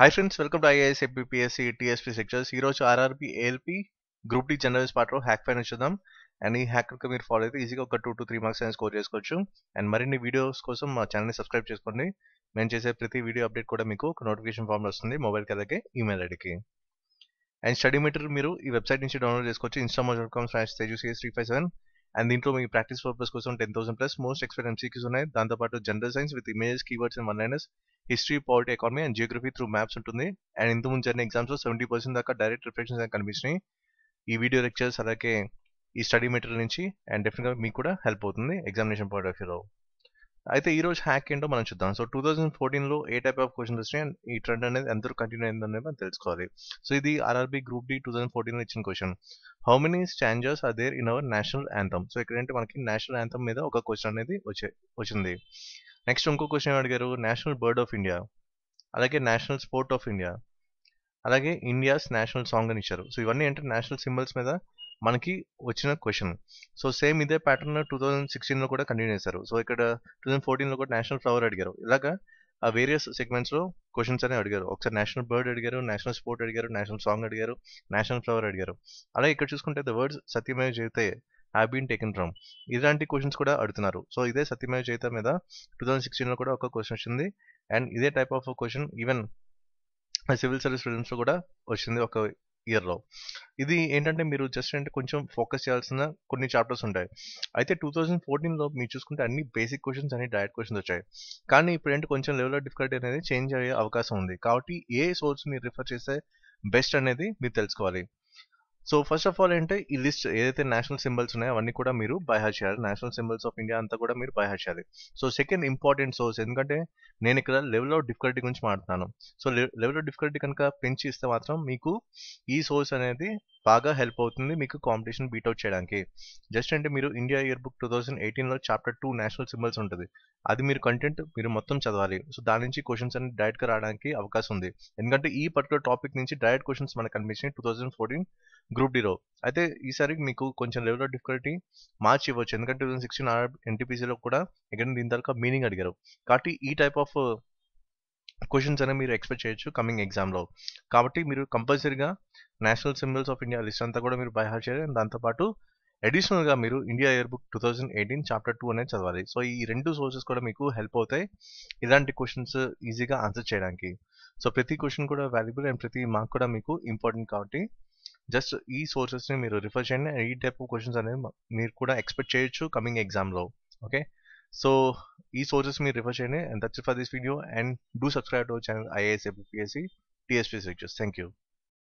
Hi friends welcome to IAS APSC TSP sectors ఈరోజు RRB ALP group D generals పార్ట్లో hack fine చూద్దాం. And ఈ hack మీరు follow అయితే ఈజీగా ఒక టూ టు త్రీ మార్క్స్ అయినా స్కోర్ చేసుకోవచ్చు. అండ్ మరిన్ని వీడియోస్ కోసం మా ఛానల్ని సబ్స్క్రైబ్ చేసుకోండి. మేము చేసే ప్రతి వీడియో అప్డేట్ కూడా మీకు ఒక నోటిఫికేషన్ ఫామ్లో వస్తుంది. మొబైల్కి అలాగే ఈమెయిల్ ఐడికి అండ్ స్టడీ మెటీరియల్ మీరు ఈ వెబ్సైట్ నుంచి డౌన్లోడ్ చేసుకోవచ్చు. ఇన్స్టామో డాట్ కామ్ స్లాష్ తేజూసీఎస్ త్రీ ఫైవ్ సెవెన్ అండ్ దీంట్లో మీ ప్రాక్టీస్ పర్పస్ కోసం ten thousand plus most expected MCQs ఉన్నాయి. దాంతోపాటు general science with images keywords and one liners history polity economy and geography through maps ఉంటుంది. And ఇంత ముందు జరిగిన ఎగ్జామ్స్లో సెవెంటీ పర్సెంట్ దాకా డైరెక్ట్ రిఫ్లెక్షన్స్ అని కనిపించినాయి. ఈ వీడియో లెక్చర్స్ అలాగే ఈ స్టడీ మెటీరియల్ నుంచి అండ్ డెఫినెట్గా మీకు కూడా హెల్ప్ అవుతుంది ఎగ్జామినేషన్ పాయింట్ ఆఫ్ వ్యూలో అయితే ఈ రోజు హ్యాక్ ఏంటో మనం చూద్దాం. సో టూ థౌసండ్ ఫోర్టీన్లో ఏ టైప్ ఆఫ్ క్వశ్చన్స్ వచ్చినాయి అండ్ ఈ ట్రెండ్ అనేది ఎంత కంటిన్యూ అయింది అనేది మనం తెలుసుకోవాలి. సో ఇది RRB group D two thousand ఫోర్టీన్లో ఇచ్చిన question how many stanzas are there in our national anthem so ఇక్కడ ఏంటి మనకి నేషనల్ యాంథమ్ మీద ఒక క్వశ్చన్ అనేది వచ్చే వచ్చింది. నెక్స్ట్ ఇంకో క్వశ్చన్ అడిగారు నేషనల్ బర్డ్ ఆఫ్ ఇండియా. అలాగే నేషనల్ స్పోర్ట్ ఆఫ్ ఇండియా. అలాగే ఇండియాస్ నేషనల్ సాంగ్ అని ఇచ్చారు. సో ఇవన్నీ ఏంటంటే నేషనల్ సింబల్స్ మీద మనకి వచ్చిన క్వశ్చన్. సో సేమ్ ఇదే ప్యాటర్న్ టూ థౌజండ్ సిక్స్టీన్లో కూడా కంటిన్యూ చేశారు. సో ఇక్కడ టూ థౌసండ్ ఫోర్టీన్లో కూడా నేషనల్ ఫ్లవర్ అడిగారు. ఇలాగా ఆ వేరియస్ సెగ్మెంట్స్లో క్వశ్చన్స్ అనే అడిగారు. ఒకసారి నేషనల్ బర్డ్ అడిగారు నేషనల్ స్పోర్ట్ అడిగారు నేషనల్ సాంగ్ అడిగారు నేషనల్ ఫ్లవర్ అడిగారు. అలాగే ఇక్కడ చూసుకుంటే ద వర్డ్స్ సత్యమేవ జయితే హ్యావ్ బీన్ టేకెన్ ఫ్రమ్ ఇలాంటి క్వశ్చన్స్ కూడా అడుగుతున్నారు. సో ఇదే సత్యమేవ చేత మీద టూ థౌసండ్ సిక్స్టీన్లో కూడా ఒక క్వశ్చన్ వచ్చింది. అండ్ ఇదే type of question even civil service స్టూడెంట్స్లో కూడా వచ్చింది ఒక ఇయర్లో ఇది ఏంటంటే మీరు జస్ట్ అంటే కొంచెం ఫోకస్ చేయాల్సిన కొన్ని చాప్టర్స్ ఉంటాయి. అయితే టూ థౌజండ్ ఫోర్టీన్లో మీరు చూసుకుంటే అన్ని బేసిక్ క్వశ్చన్స్ అన్ని డైరెక్ట్ క్వశ్చన్స్ వచ్చాయి. కానీ ఇప్పుడు ఏంటి కొంచెం లెవెల్ ఆఫ్ డిఫికల్టీ అనేది చేంజ్ అయ్యే అవకాశం ఉంది. కాబట్టి ఏ సోర్స్ మీరు రిఫర్ చేస్తే బెస్ట్ అనేది మీరు తెలుసుకోవాలి. సో ఫస్ట్ ఆఫ్ ఆల్ అంటే ఈ లిస్ట్ ఏదైతే నేషనల్ సింబల్స్ ఉన్నాయో అవన్నీ కూడా మీరు బైహార్ చేయాలి. నేషనల్ సింబల్స్ ఆఫ్ ఇండియా అంతా కూడా మీరు బైహార్ చేయాలి. సో సెకండ్ ఇంపార్టెంట్ సోర్స్ ఎందుకంటే నేను ఇక్కడ లెవెల్ ఆఫ్ డిఫికల్టీ గురించి మాట్లాడుతున్నాను. సో లెవెల్ ఆఫ్ డిఫికల్టీ కనుక పెంచి ఇస్తే మాత్రం మీకు ఈ సోర్స్ అనేది బాగా హెల్ప్ అవుతుంది మీకు కాంపిటీషన్ బీట్అవుట్ చేయడానికి. జస్ట్ అంటే మీరు India year book two thousand ఎయిటీన్లో చాప్టర్ టూ నేషనల్ సింబల్స్ ఉంటుంది. అది మీరు కంటెంట్ మీరు మొత్తం చదవాలి. సో దాని నుంచి క్వశ్చన్స్ అన్ని డైరెక్ట్గా రావడానికి అవకాశం ఉంది. ఎందుకంటే ఈ పర్టికులర్ టాపిక్ నుంచి డైరెక్ట్ క్వశ్చన్స్ మనకు కనిపించినాయి టూ థౌసండ్ ఫోర్టీన్ గ్రూప్ డీలో అయితే ఈసారి మీకు కొంచెం లెవెల్ ఆఫ్ డిఫికల్టీ మార్చి ఇవ్వచ్చు. ఎందుకంటే టూ థౌసండ్ సిక్స్టీన్ ఆర్ ఎన్టీపీసీలో కూడా ఇక్కడ దీని తర్వాత మీనింగ్ అడిగారు. కాబట్టి ఈ టైప్ ఆఫ్ క్వశ్చన్స్ అనేవి మీరు ఎక్స్పెక్ట్ చేయొచ్చు కమింగ్ ఎగ్జామ్లో కాబట్టి మీరు కంపల్సరీగా national symbols of India list అంతా కూడా మీరు బైహార్ చేయాలి. అండ్ దాంతోపాటు అడిషనల్గా మీరు India year book two thousand eighteen chapter two అనేది చదవాలి. సో ఈ రెండు సోర్సెస్ కూడా మీకు హెల్ప్ అవుతాయి. ఇలాంటి క్వశ్చన్స్ ఈజీగా ఆన్సర్ చేయడానికి. సో ప్రతి క్వశ్చన్ కూడా వాల్యుబుల్ అండ్ ప్రతి మార్క్ కూడా మీకు ఇంపార్టెంట్ కాబట్టి జస్ట్ ఈ సోర్సెస్ని మీరు రిఫర్ చేయండి. ఈ టైప్ ఆఫ్ క్వశ్చన్స్ అనేవి మీరు కూడా ఎక్స్పెక్ట్ చేయొచ్చు కమింగ్ ఎగ్జామ్లో okay So e-sources me refer Chene and that's it for this video and do subscribe to our channel IASAPPSC TSP Lectures. Thank you.